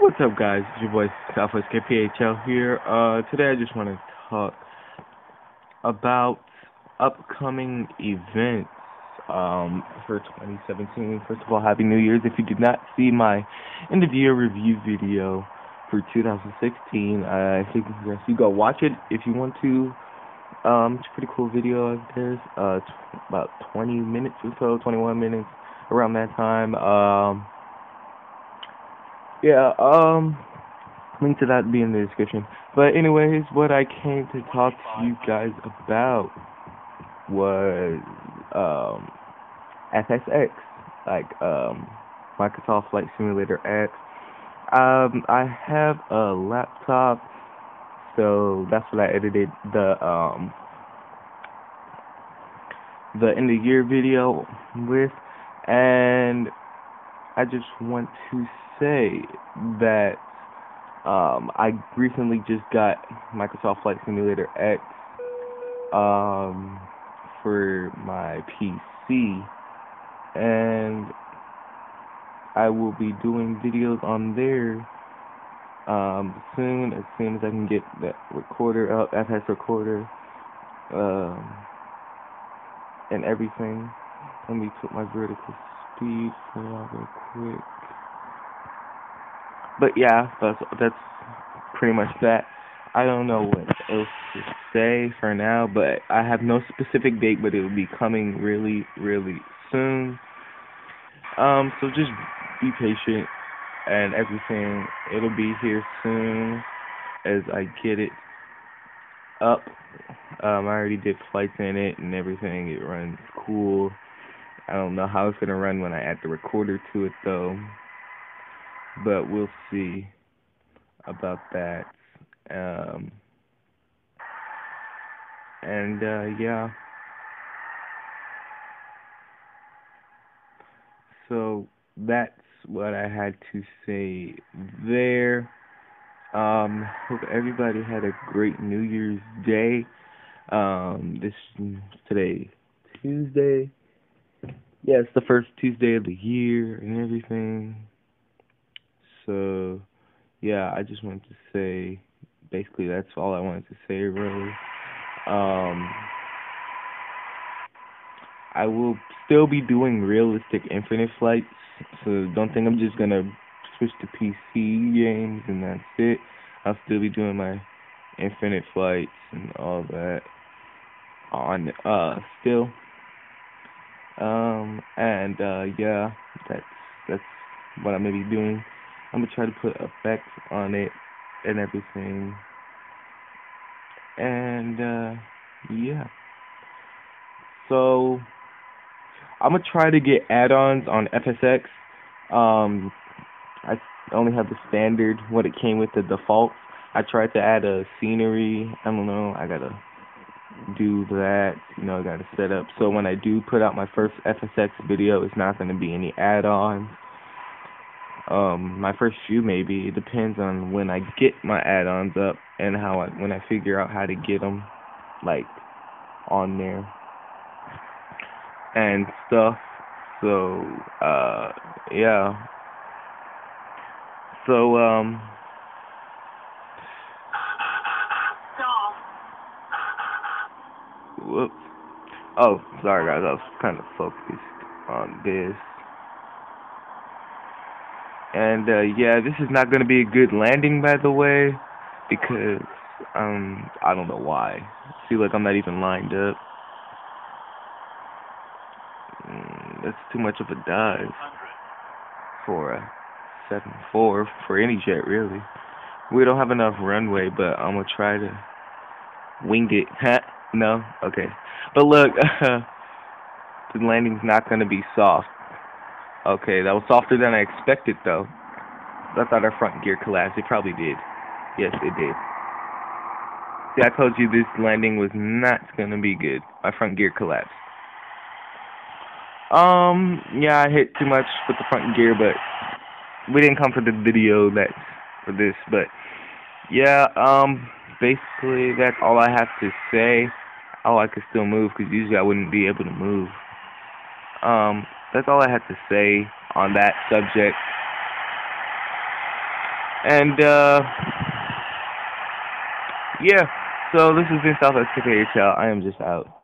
What's up, guys? It's your boy Southwest KPHL here. Uh, today I just want to talk about upcoming events um, for 2017. First of all, Happy New Year's. If you did not see my end of year review video for 2016, I suggest you go watch it if you want to. Um, it's a pretty cool video of this. Uh, about 20 minutes or so, 21 minutes around that time. Um, yeah, um, link to that be in the description. But anyways, what I came to talk to you guys about was um FSX, like um Microsoft Flight Simulator X. Um, I have a laptop, so that's what I edited the um the end of year video with, and I just want to say that um, I recently just got Microsoft Flight Simulator X um, for my PC, and I will be doing videos on there um, soon, as soon as I can get that recorder up, FS recorder, um, and everything. Let me put my vertical speed for real quick. But yeah, that's that's pretty much that. I don't know what else to say for now, but I have no specific date, but it will be coming really, really soon. Um, so just be patient and everything. It'll be here soon as I get it up. Um, I already did flights in it and everything. It runs cool. I don't know how it's gonna run when I add the recorder to it though but we'll see about that. Um, and uh, yeah. So that's what I had to say there. Um, hope everybody had a great New Year's Day. Um, this today Tuesday. Yeah, it's the first Tuesday of the year and everything. So, yeah, I just wanted to say, basically, that's all I wanted to say, really. Um, I will still be doing realistic infinite flights, so don't think I'm just gonna switch to PC games and that's it. I'll still be doing my infinite flights and all that on uh still. Um and uh yeah, that's that's what I'm gonna be doing. I'm gonna try to put effects on it and everything. And uh yeah. So I'm gonna try to get add-ons on FSX. Um I only have the standard what it came with the defaults. I tried to add a scenery. I don't know. I gotta do that. You know, I gotta set up. So when I do put out my first FSX video, it's not gonna be any add-ons um my first few maybe it depends on when I get my add-ons up and how I when I figure out how to get them like on there and stuff so uh yeah so um whoops oh sorry guys I was kind of focused on this and uh, yeah, this is not going to be a good landing, by the way, because um I don't know why. See, like I'm not even lined up. Mm, that's too much of a dive for a seven four for any jet, really. We don't have enough runway, but I'm gonna try to wing it. no, okay. But look, the landing's not gonna be soft. Okay, that was softer than I expected, though. I thought our front gear collapsed. It probably did. Yes, it did. See, I told you this landing was not going to be good. My front gear collapsed. Um, yeah, I hit too much with the front gear, but we didn't come for the video that for this. But yeah, um, basically that's all I have to say. Oh, I could still move because usually I wouldn't be able to move. Um, that's all I had to say on that subject. And, uh, yeah, so this has been Southwest KPHL. I am just out.